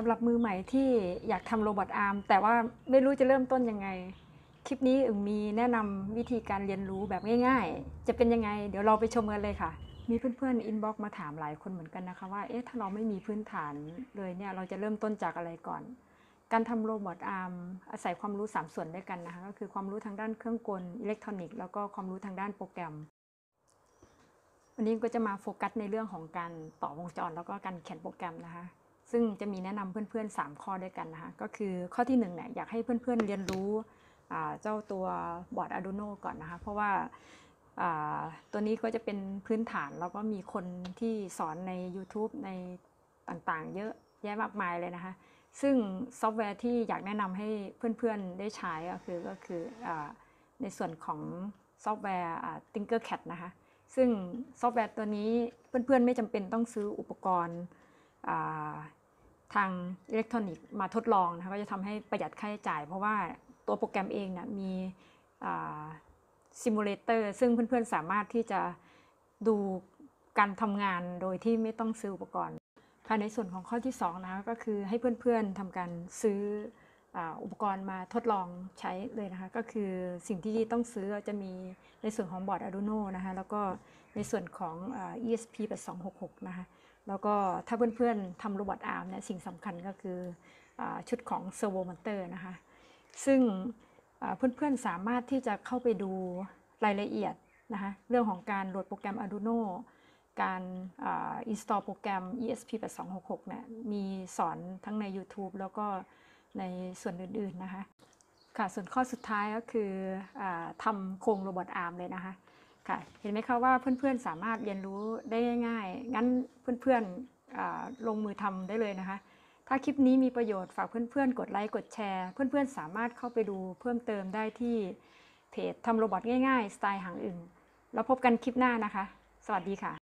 สำหรับมือใหม่ที่อยากทำ robot arm แต่ว่าไม่รู้จะเริ่มต้นยังไง คลิปนี้อึงมีแนะนำวิธีการเรียนรู้แบบง่าย ๆ จะเป็นยังไง เดี๋ยวเราไปชมกันเลยค่ะ มีเพื่อนๆ inbox มาถามหลายคนเหมือนกันนะคะว่าเอ๊ะถ้าเราไม่มีพื้นฐานเลยเนี่ยเราจะเริ่มต้นจากอะไรก่อน การทำ robot arm อาศัยความรู้ 3 ส่วนด้วยกันนะคะก็คือความรู้ทางด้านเครื่องกลอิเล็กทรอนิกส์แล้วก็ความรู้ทางด้านโปรแกรมวันนี้ก็จะมาโฟกัสในเรื่องของการต่อวงจร แล้วก็การเขียนโปรแกรมนะคะ ซึ่งจะมีแนะนำเพื่อนๆ 3 ข้อด้วยกันนะคะก็คือข้อที่1เนี่ยอยากให้เพื่อนๆเรียนรู้เจ้าตัวบอร์ด Arduino ก่อนนะคะเพราะว่าตัวนี้ก็จะเป็นพื้นฐานแล้วก็มีคนที่สอนใน YouTube ในต่างๆ เยอะแยะมากมายเลยนะคะ ซึ่งซอฟต์แวร์ที่อยากแนะนำให้เพื่อนๆ ได้ใช้ก็คือก็คืออในส่วนของซอฟต์แวร์ Tinkercad นะคะ ซึ่งซอฟต์แวร์ตัวนี้เพื่อนๆ ไม่จำเป็นต้องซื้ออุปกรณ์ ทางอิเล็กทรอนิกส์มาทดลองนะคะก็จะทำให้ประหยัดค่าใช้จ่าย เพราะว่าตัวโปรแกรมเองเนี่ยมี simulator ซึ่งเพื่อนๆสามารถที่จะดูการทำงานโดยที่ไม่ต้องซื้ออุปกรณ์ ภายในส่วนของข้อที่2นะคะก็คือให้เพื่อนๆทำการซื้อ อุปกรณ์มาทดลองใช้เลยนะคะ ก็คือสิ่งที่ต้องซื้อจะมีในส่วนของบอร์ด Arduino นะคะแล้วก็ในส่วนของ ESP 8266 นะคะแล้วก็ถ้าเพื่อนๆทำ robot arm เนี่ยสิ่งสำคัญก็คือชุดของ Servo Motor นะคะ ซึ่งอ่าเพื่อนๆสามารถที่จะเข้าไปดูรายละเอียดนะคะเรื่องของการโหลดโปรแกรม Arduino การอ่า install โปรแกรม ESP8266 เนี่ยมีสอนทั้งใน YouTube แล้วก็ ในส่วนอื่นๆนะคะค่ะส่วนข้อสุดท้ายก็คือทำโครง robot arm เลยนะคะค่ะเห็นไหมคะว่าเพื่อนๆสามารถเรียนรู้ได้ง่ายๆงั้นเพื่อนๆลงมือทำได้เลยนะคะ ถ้าคลิปนี้มีประโยชน์ฝากเพื่อนๆ กดไลค์กดแชร์ เพื่อนๆสามารถเข้าไปดูเพิ่มเติมได้ที่เพจทำ robot ง่ายๆ สไตล์หางอึ่งแล้วพบกันคลิปหน้านะคะ สวัสดีค่ะ